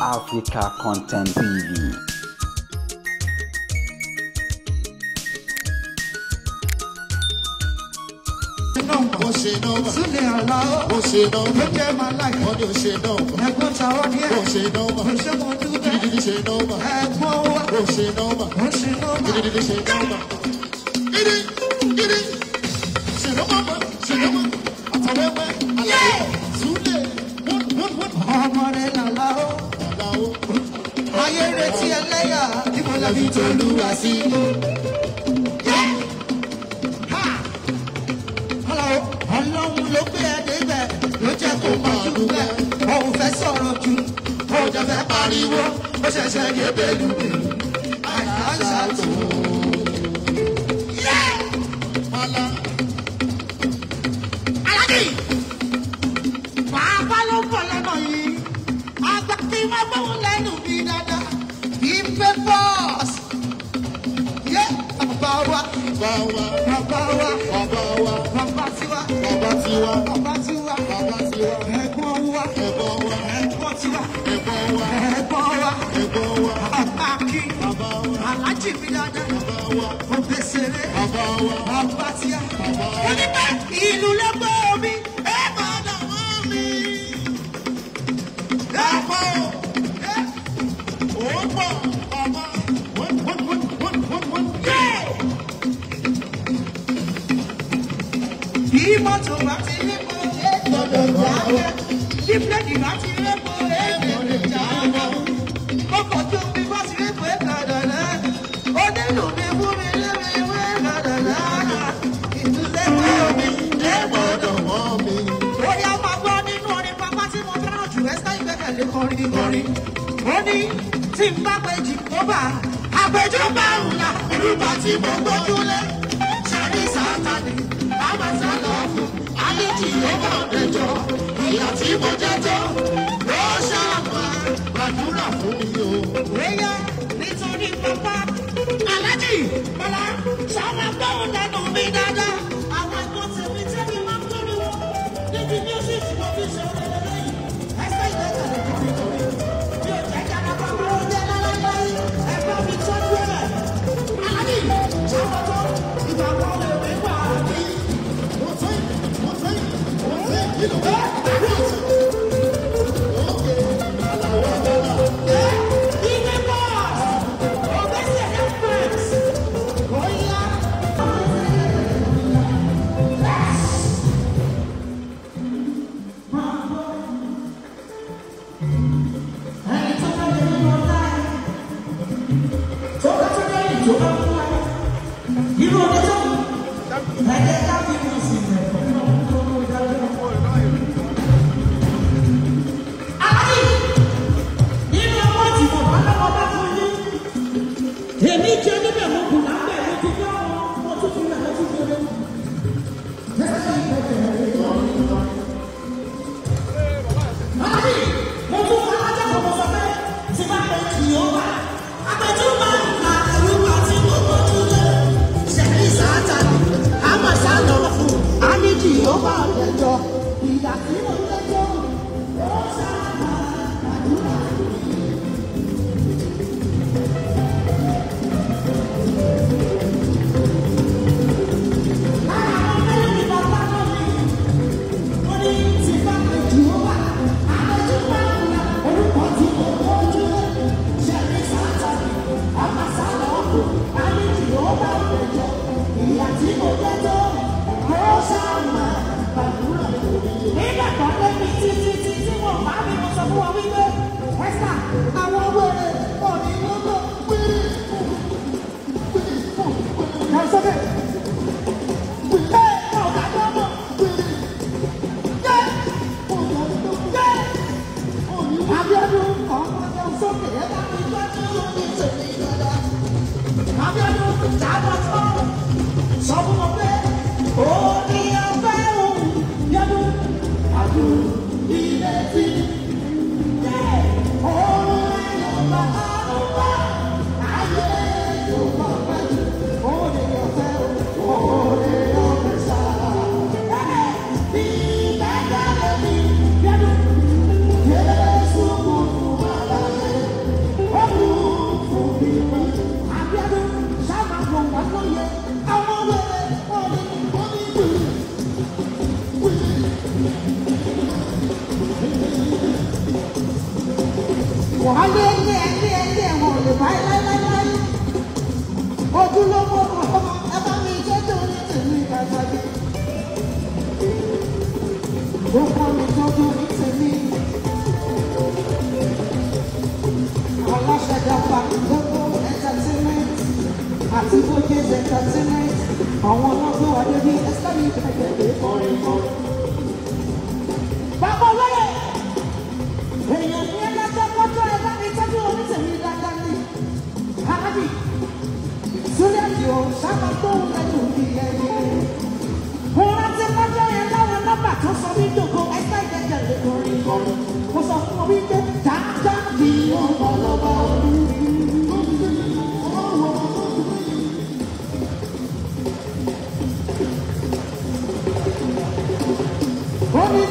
Africa Content TV. Ó ṣe dánwò. Súnlẹ̀ máa fi tolúwa sí. ọlọ́run ló gbé ẹ débẹ̀ ló jẹ́ kó máa dúpẹ́ òun fẹ́ sọ̀rọ̀ jù òun jẹ́ fẹ́ pariwo ó ṣẹ̀ṣẹ̀ yé bẹ́lú àyàṣà tó. bàbá ló ń bọ̀ lọ́nà yìí àgbà tí wọ́n gbóhùn lẹ́yìn. bàbá wa bàbá wa bàbá wa bàbá tiwa bàbá tiwa bàbá tiwa bàbá tiwa ẹ̀gbọ́n wa ẹ̀gbọ́n wa ẹ̀gbọ́n tiwa ẹ̀gbọ́n wa ẹ̀gbọ́n wa ẹ̀gbọ́n wa bàbá kí bàbá wa alájì mi dáadáa bàbá wa òde sèré bàbá wa bàbá tiwa bàbá wa. wọ́n ní pé ìlú lẹ́gbẹ́ omi ẹ̀ máa dà wọ́n mi. ẹ̀gbọ́n ó pọ̀. mọ́tò bá ti lépo ègbòdò jáde bí búrẹ́dì bá ti lépo ègbòdò jáde ọkọ̀ tó bí bá ti sátani ló bá dẹjọ́ ìyá tí mo jẹ́ tọ́ ló ṣàpá gbàdúrà fún mi o. Réyá nítorí pápá. Aláàjì Bọ́lá, ṣáwá gbóhùn lẹ́nu mi dáadáa. ìjọba nínú ọjọ́ tó ẹ̀jẹ̀ láti mú ìsìnkú ẹ̀kọ́ jẹ́ níbẹ̀ mo 下 ó kọ́ mi gbogbo ní tèmi. Aláṣẹ̀dá pàdé gbogbo entertainment àti gbogbo entertainment àwọn ọlọ́gbọ́n wà débi ẹsẹ̀ mi kẹ̀kẹ́ lè kọrin kan. Bàbá olóyè, èèyàn ní ẹlẹ́jọ́ kọjọ́ ẹ bá mi tọ́jú onítèmi dáadáa ní. Arábì, Súlẹ̀ Àdìo, sábà gbóhùn lẹ́nu ìyẹn ni.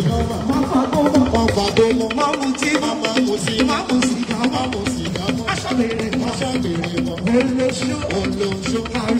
Mama go mama gbàgbé mo máa mu tí mama mo sì máa mu sìgá mama mo sìgá mọ́. Aṣọ bèrè mọ́. Aṣọ bèrè mọ́. Olóṣó olóṣó.